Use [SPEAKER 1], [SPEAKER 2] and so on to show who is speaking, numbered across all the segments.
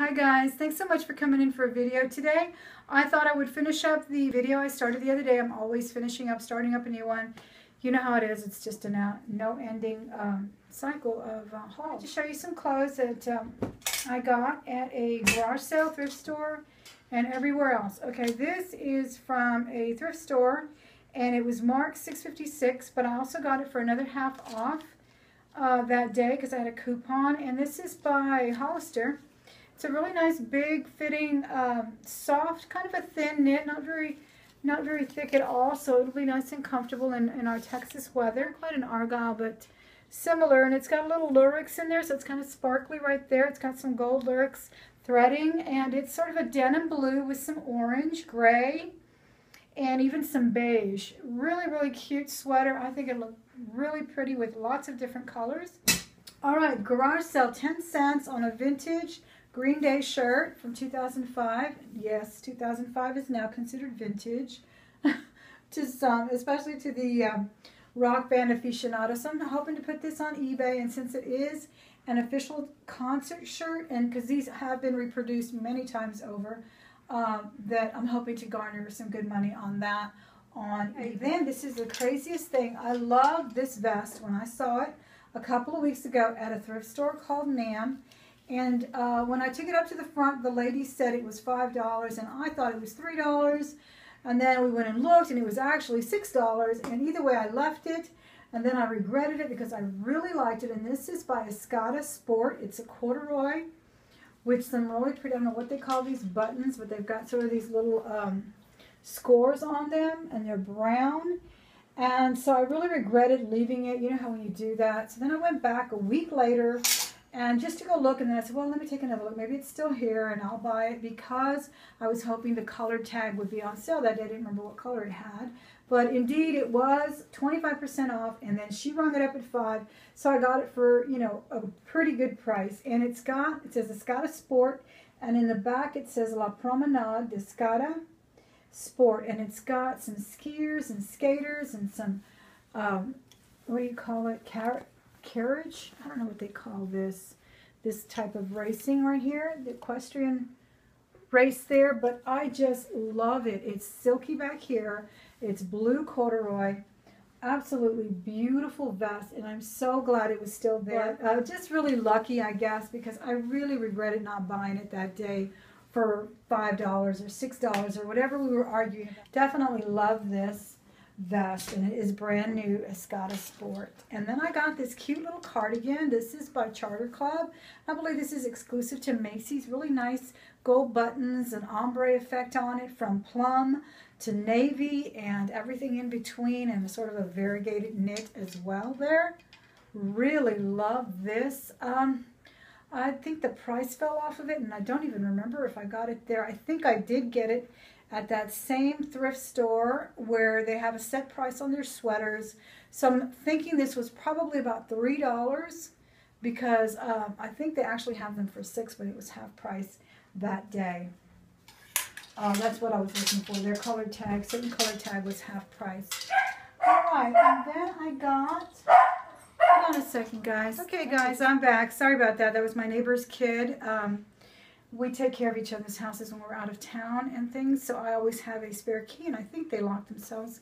[SPEAKER 1] Hi guys, thanks so much for coming in for a video today. I thought I would finish up the video I started the other day. I'm always finishing up, starting up a new one. You know how it is, it's just a no-ending um, cycle of uh, hauls. To show you some clothes that um, I got at a garage sale, thrift store, and everywhere else. Okay, this is from a thrift store, and it was marked 656 but I also got it for another half off uh, that day because I had a coupon, and this is by Hollister. It's a really nice, big fitting, um, soft, kind of a thin knit, not very not very thick at all, so it'll be nice and comfortable in, in our Texas weather. Quite an argyle, but similar, and it's got a little lurex in there, so it's kind of sparkly right there. It's got some gold lurex threading, and it's sort of a denim blue with some orange, gray, and even some beige. Really, really cute sweater. I think it'll look really pretty with lots of different colors. All right, garage sale, 10 cents on a vintage Green Day shirt from 2005. Yes, 2005 is now considered vintage to some, especially to the um, rock band aficionados. So I'm hoping to put this on eBay, and since it is an official concert shirt, and because these have been reproduced many times over, um, that I'm hoping to garner some good money on that on eBay. Then this is the craziest thing. I love this vest when I saw it a couple of weeks ago at a thrift store called NAM. And uh, when I took it up to the front, the lady said it was $5, and I thought it was $3. And then we went and looked, and it was actually $6. And either way, I left it, and then I regretted it because I really liked it. And this is by Escada Sport. It's a corduroy with some really pretty, I don't know what they call these buttons, but they've got sort of these little um, scores on them, and they're brown. And so I really regretted leaving it. You know how when you do that. So then I went back a week later and just to go look, and then I said, well, let me take another look. Maybe it's still here, and I'll buy it because I was hoping the color tag would be on sale that day. I didn't remember what color it had. But indeed, it was 25% off, and then she rung it up at 5 So I got it for, you know, a pretty good price. And it's got, it says Escada Sport, and in the back it says La Promenade de Escada Sport. And it's got some skiers and skaters and some, um, what do you call it, carrot carriage. I don't know what they call this, this type of racing right here, the equestrian race there, but I just love it. It's silky back here. It's blue corduroy. Absolutely beautiful vest, and I'm so glad it was still there. Uh, just really lucky, I guess, because I really regretted not buying it that day for $5 or $6 or whatever we were arguing. Definitely love this vest and it is brand new Escada Sport. And then I got this cute little cardigan. This is by Charter Club. I believe this is exclusive to Macy's. Really nice gold buttons and ombre effect on it from plum to navy and everything in between and sort of a variegated knit as well there. Really love this. Um, I think the price fell off of it and I don't even remember if I got it there. I think I did get it at that same thrift store where they have a set price on their sweaters. So I'm thinking this was probably about $3 because um, I think they actually have them for 6 but it was half price that day. Uh, that's what I was looking for. Their color tag, certain color tag was half price. Alright, and then I got, hold on a second guys. Okay guys, I'm back. Sorry about that. That was my neighbor's kid. Um, we take care of each other's houses when we're out of town and things, so I always have a spare key, and I think they locked themselves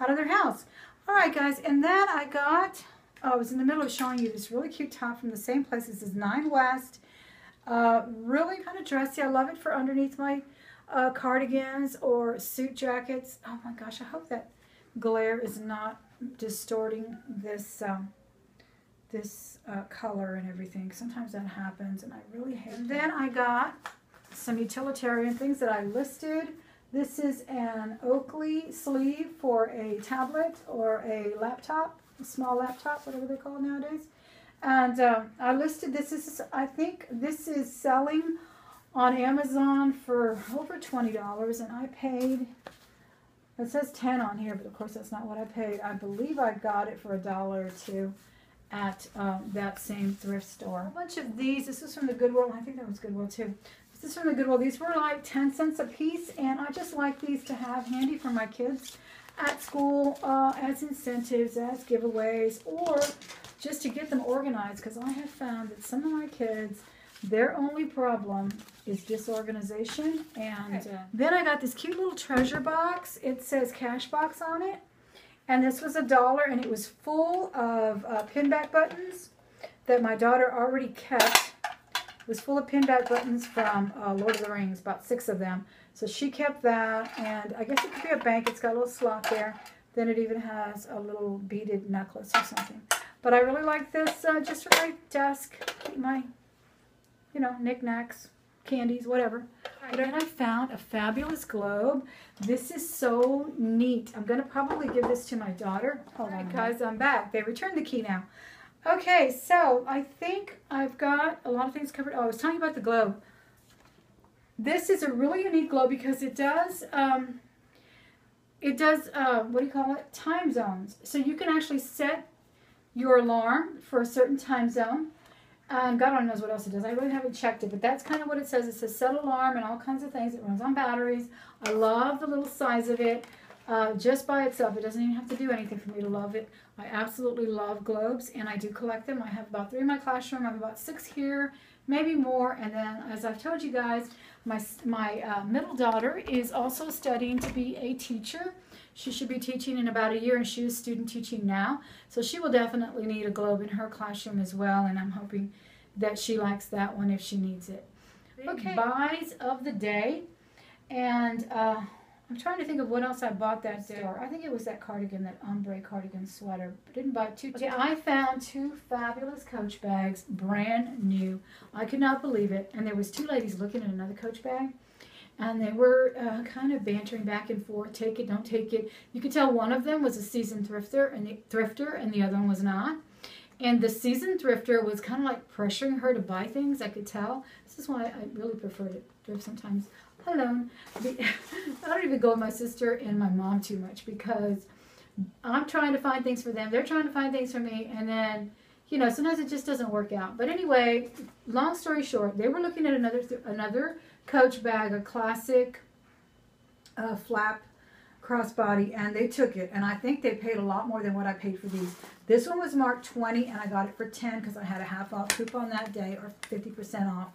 [SPEAKER 1] out of their house. All right, guys, and then I got, oh, I was in the middle of showing you this really cute top from the same place. This is Nine West. Uh, really kind of dressy. I love it for underneath my uh, cardigans or suit jackets. Oh my gosh, I hope that glare is not distorting this um, this uh, color and everything. Sometimes that happens and I really hate and Then I got some utilitarian things that I listed. This is an Oakley sleeve for a tablet or a laptop, a small laptop, whatever they call it nowadays. And um, I listed this is, I think this is selling on Amazon for over $20 and I paid, it says 10 on here, but of course that's not what I paid. I believe I got it for a dollar or two at um, that same thrift store. A bunch of these, this is from the Goodwill, I think that was Goodwill too. This is from the Goodwill. These were like 10 cents a piece, and I just like these to have handy for my kids at school uh, as incentives, as giveaways, or just to get them organized, because I have found that some of my kids, their only problem is disorganization. And
[SPEAKER 2] Okay.
[SPEAKER 1] uh, then I got this cute little treasure box. It says cash box on it. And this was a dollar, and it was full of uh, pinback buttons that my daughter already kept. It was full of pinback buttons from uh, Lord of the Rings, about six of them. So she kept that, and I guess it could be a bank. It's got a little slot there. Then it even has a little beaded necklace or something. But I really like this uh, just for my desk, my, you know, knickknacks, candies, whatever. And then I found a fabulous globe. This is so neat. I'm going to probably give this to my daughter. Hold on, guys, I'm back. They returned the key now. Okay, so I think I've got a lot of things covered. Oh, I was talking about the globe. This is a really unique globe because it does, um, it does, uh, what do you call it? Time zones. So you can actually set your alarm for a certain time zone. Um, God only knows what else it does. I really haven't checked it, but that's kind of what it says. It says set alarm and all kinds of things. It runs on batteries. I love the little size of it. Uh, just by itself, it doesn't even have to do anything for me to love it. I absolutely love globes, and I do collect them. I have about three in my classroom. I have about six here, maybe more. And then, as I've told you guys, my my uh, middle daughter is also studying to be a teacher. She should be teaching in about a year, and she is student teaching now. So she will definitely need a globe in her classroom as well, and I'm hoping that she likes that one if she needs it. Okay. Buys of the day, and uh, I'm trying to think of what else I bought that day. I think it was that cardigan, that ombre cardigan sweater. I didn't buy two. Okay, I found two fabulous Coach bags, brand new. I could not believe it. And there was two ladies looking at another Coach bag, and they were uh, kind of bantering back and forth. Take it, don't take it. You could tell one of them was a seasoned thrifter, and the thrifter, and the other one was not. And the seasoned thrifter was kind of like pressuring her to buy things. I could tell. This is why I really prefer to thrift sometimes alone. I don't even go with my sister and my mom too much because I'm trying to find things for them. They're trying to find things for me, and then you know sometimes it just doesn't work out. But anyway, long story short, they were looking at another th- another Coach bag, a classic uh, flap crossbody, and they took it. And I think they paid a lot more than what I paid for these. This one was marked 20, and I got it for 10 because I had a half off coupon that day, or 50% off.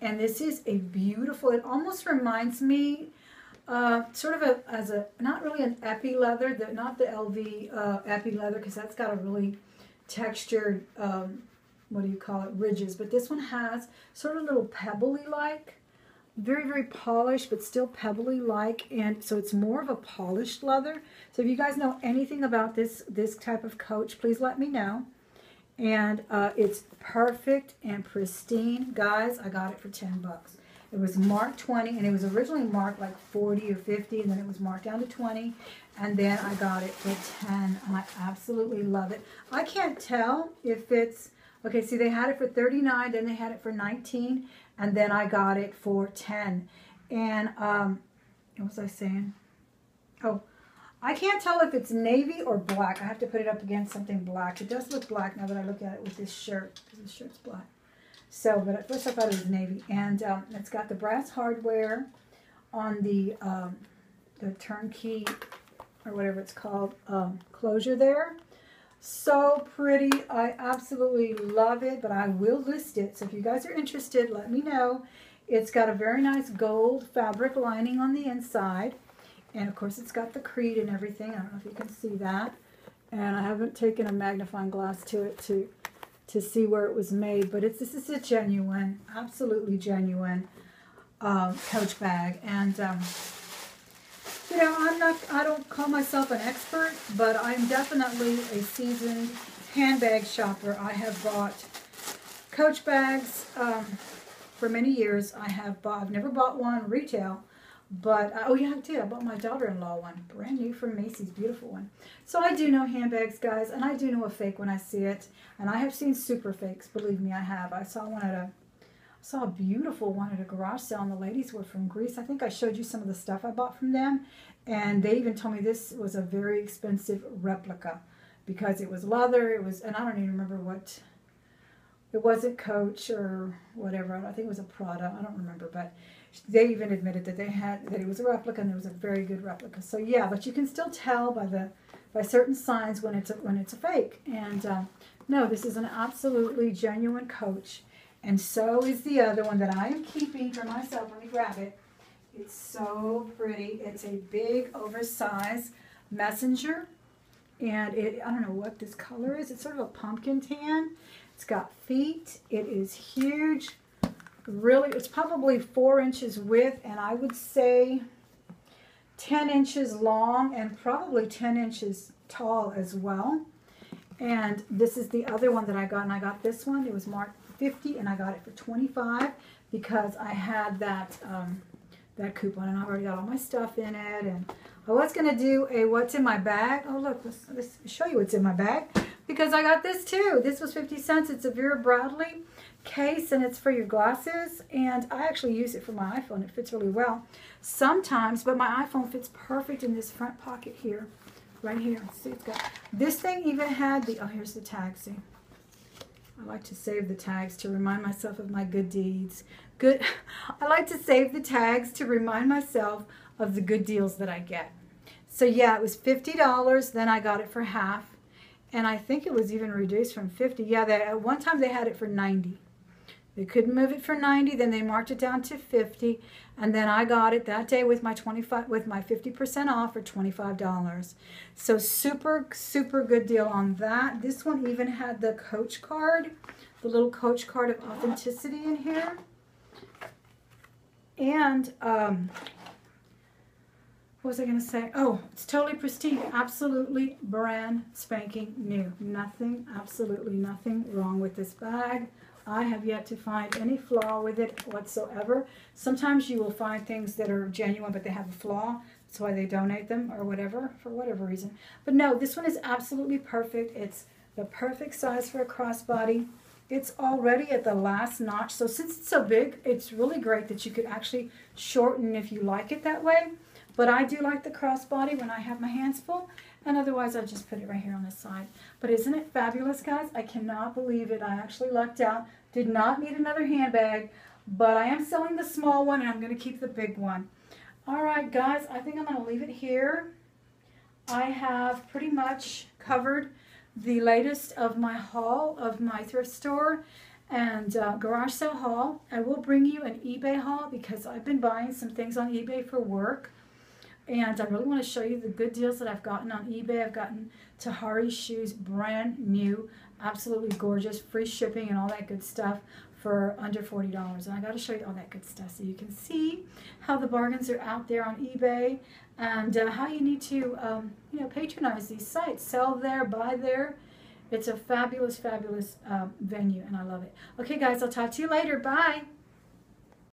[SPEAKER 1] And this is a beautiful. It almost reminds me, uh, sort of a as a not really an epi leather, the, not the LV uh, epi leather, because that's got a really textured. Um, what do you call it? Ridges. But this one has sort of a little pebbly like very very polished but still pebbly like and so it's more of a polished leather. So if you guys know anything about this this type of coach please let me know. And uh, it's perfect and pristine. Guys i got it for 10 bucks. It was marked 20 and it was originally marked like 40 or 50 and then it was marked down to 20 and then i got it for 10 and i absolutely love it. I can't tell if it's okay see they had it for 39 then they had it for 19 and then I got it for 10. And um, what was I saying? Oh, I can't tell if it's navy or black. I have to put it up against something black. It does look black now that I look at it with this shirt, because this shirt's black. So, but at first I thought it was navy. And um, it's got the brass hardware on the, um, the turnkey, or whatever it's called, um, closure there. So pretty. I absolutely love it, but I will list it. So if you guys are interested, let me know. It's got a very nice gold fabric lining on the inside. And of course it's got the creed and everything. I don't know if you can see that. And I haven't taken a magnifying glass to it to to see where it was made, but it's this is a genuine, absolutely genuine um, coach bag. And um, you know, I'm not, I don't call myself an expert, but I'm definitely a seasoned handbag shopper. I have bought Coach bags um, for many years. I have bought, I've never bought one retail, but, oh yeah, I did. I bought my daughter-in-law one, brand new from Macy's, beautiful one. So I do know handbags, guys, and I do know a fake when I see it. And I have seen super fakes, believe me, I have. I saw one at a I saw a beautiful one at a garage sale, and the ladies were from Greece. I think I showed you some of the stuff I bought from them, and they even told me this was a very expensive replica because it was leather. It was, and I don't even remember what. It wasn't Coach or whatever. I think it was a Prada. I don't remember, but they even admitted that they had that it was a replica, and it was a very good replica. So yeah, but you can still tell by the by certain signs when it's a, when it's a fake. And um, no, this is an absolutely genuine Coach And so is the other one that I am keeping for myself. Let me grab it. It's so pretty. It's a big oversized messenger. And it, I don't know what this color is. It's sort of a pumpkin tan. It's got feet. It is huge. Really, it's probably four inches width. And I would say 10 inches long and probably 10 inches tall as well. And this is the other one that I got. And I got this one. It was marked 50 and I got it for 25 because I had that um, that coupon and I've already got all my stuff in it and I was going to do a what's in my bag. Oh look, let's, let's show you what's in my bag because I got this too. This was 50 cents. It's a Vera Bradley case and it's for your glasses and I actually use it for my iPhone. It fits really well sometimes, but my iPhone fits perfect in this front pocket here, right here. See, it's got, this thing even had the, oh, here's the see. I like to save the tags to remind myself of my good deeds. Good. I like to save the tags to remind myself of the good deals that I get. So yeah, it was $50. Then I got it for half. And I think it was even reduced from 50. Yeah, they, at one time they had it for 90. They couldn't move it for 90, then they marked it down to 50, and then I got it that day with my 25 with my 50% off for $25. So super super good deal on that. This one even had the coach card, the little coach card of authenticity in here. And um what was I going to say? Oh, it's totally pristine. Absolutely brand spanking new. Nothing, absolutely nothing wrong with this bag. I have yet to find any flaw with it whatsoever. Sometimes you will find things that are genuine, but they have a flaw. That's why they donate them or whatever, for whatever reason. But no, this one is absolutely perfect. It's the perfect size for a crossbody. It's already at the last notch. So since it's so big, it's really great that you could actually shorten if you like it that way. But I do like the crossbody when I have my hands full. And otherwise, I just put it right here on the side. But isn't it fabulous, guys? I cannot believe it. I actually lucked out. Did not need another handbag. But I am selling the small one, and I'm going to keep the big one. All right, guys. I think I'm going to leave it here. I have pretty much covered the latest of my haul of my thrift store and uh, garage sale haul. I will bring you an eBay haul because I've been buying some things on eBay for work. And I really want to show you the good deals that I've gotten on eBay. I've gotten Tahari shoes, brand new, absolutely gorgeous, free shipping and all that good stuff for under $40. And I got to show you all that good stuff so you can see how the bargains are out there on eBay and uh, how you need to, um, you know, patronize these sites. Sell there, buy there. It's a fabulous, fabulous um, venue, and I love it. Okay, guys, I'll talk to you later. Bye.